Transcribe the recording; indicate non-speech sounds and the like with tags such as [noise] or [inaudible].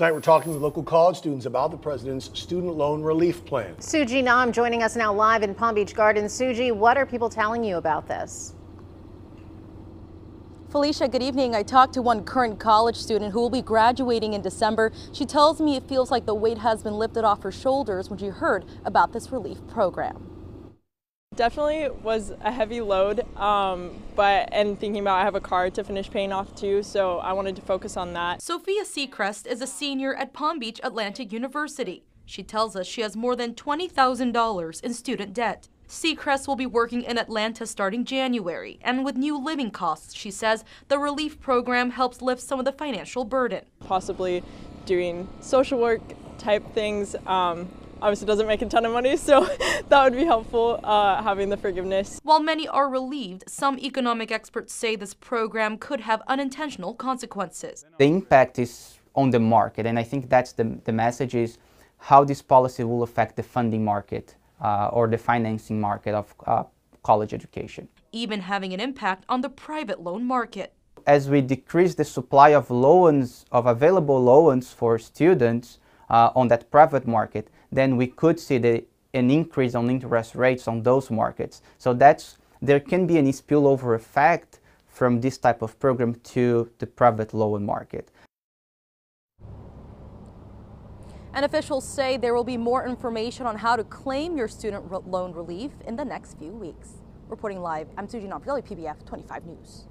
Tonight we're talking with local college students about the president's student loan relief plan. Sooji Nam joining us now live in Palm Beach Gardens. Sooji, what are people telling you about this? Felicia, good evening. I talked to one current college student who will be graduating in December. She tells me it feels like the weight has been lifted off her shoulders when she heard about this relief program. Definitely was a heavy load, um, but and thinking about I have a car to finish paying off too, so I wanted to focus on that. Sophia Seacrest is a senior at Palm Beach Atlantic University. She tells us she has more than $20,000 in student debt. Seacrest will be working in Atlanta starting January, and with new living costs, she says the relief program helps lift some of the financial burden. Possibly doing social work type things. Um, obviously doesn't make a ton of money, so [laughs] that would be helpful uh, having the forgiveness. While many are relieved, some economic experts say this program could have unintentional consequences. The impact is on the market, and I think that's the, the message is how this policy will affect the funding market uh, or the financing market of uh, college education. Even having an impact on the private loan market. As we decrease the supply of loans, of available loans for students uh, on that private market, then we could see the, an increase on interest rates on those markets. So that's, there can be any spillover effect from this type of program to the private loan market. And officials say there will be more information on how to claim your student loan relief in the next few weeks. Reporting live, I'm Sooji Nampoli, PBF 25 News.